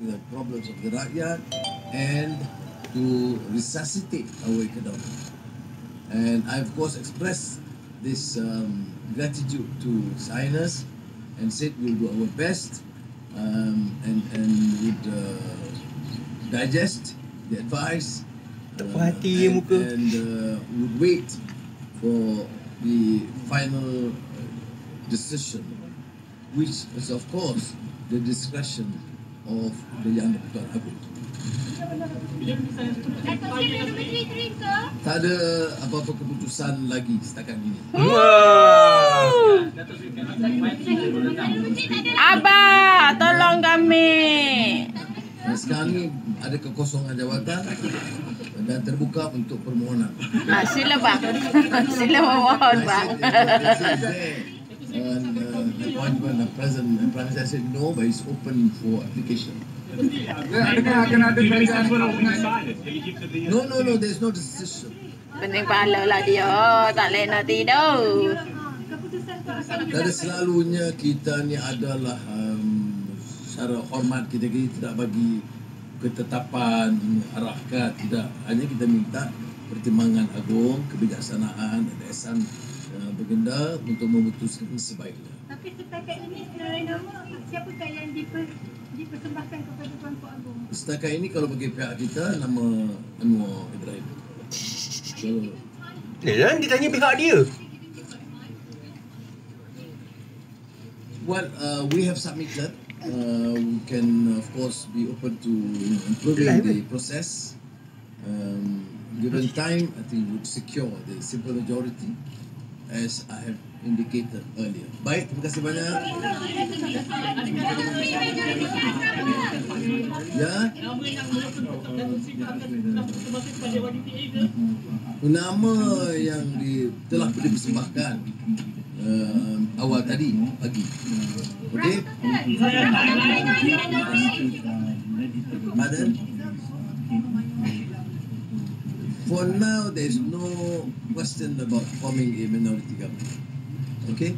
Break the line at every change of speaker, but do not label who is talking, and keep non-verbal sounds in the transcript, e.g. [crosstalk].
the problems of the rakyat and to resuscitate our economy. And I, of course, expressed this um, gratitude to Sinus and said we'll do our best um, and, and would uh, digest the advice
hati
and, and uh, would wait for the final uh, decision, which is, of course, the discretion of the Yang Pertuan Agong. Tak ada apa-apa keputusan lagi setakat ini.
Abah, tolong kami.
Dan sekarang ni ada kekosongan jawatan dan terbuka untuk permohonan.
Ha, sila bang. [laughs] sila memohon bang.
And uh, the appointment of President and Prime Minister said no, but it's open for application.
Adakah akan ada perbezaan
No, no, no, there's no decision.
Pening pala lah dia. Tak boleh nak tidur.
Dan selalunya kita ni adalah um, secara hormat kita, kita tidak bagi ketetapan arahkan tidak hanya kita minta pertimbangan agung kebijaksanaan dan esan uh, bergenda untuk memutuskan sebaiknya.
Tapi setakat ini senarai nama siapakah yang diper, dipersembahkan kepada Tuanku Agong?
setakat ini kalau bagi pihak kita nama Anwar Ibrahim. So,
Eh, jangan ditanya pihak dia.
what uh, we have submitted. Uh, we can of course be open to you know, improving the process. Um, given time I think would secure the simple majority as I have indicated earlier. Baik terima kasih banyak. Ya. Nama yang di, telah dipersembahkan uh, awal tadi pagi. Okey? Pardon? For now, there's no question about forming a minority government. Okay?